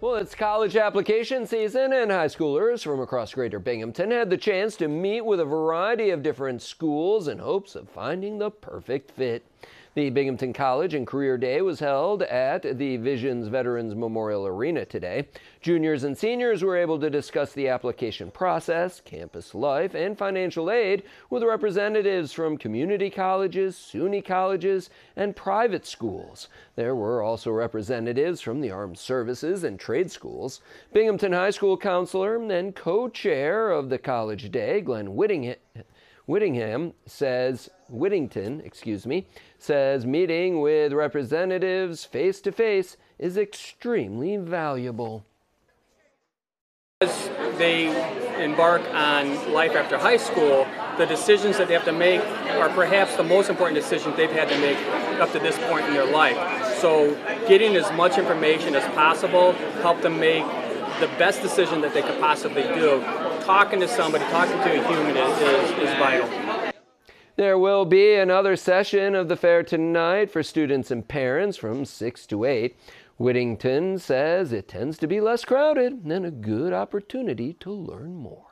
Well, it's college application season, and high schoolers from across Greater Binghamton had the chance to meet with a variety of different schools in hopes of finding the perfect fit. The Binghamton College and Career Day was held at the Visions Veterans Memorial Arena today. Juniors and seniors were able to discuss the application process, campus life, and financial aid with representatives from community colleges, SUNY colleges, and private schools. There were also representatives from the armed services and trade schools. Binghamton High School counselor and co-chair of the College Day, Glenn Whittingham, Whittingham says Whittington, excuse me, says meeting with representatives face to face is extremely valuable. They embark on life after high school, the decisions that they have to make are perhaps the most important decisions they've had to make up to this point in their life. So getting as much information as possible help them make the best decision that they could possibly do. Talking to somebody, talking to a human is, is, is vital. There will be another session of the fair tonight for students and parents from 6 to 8. Whittington says it tends to be less crowded and a good opportunity to learn more.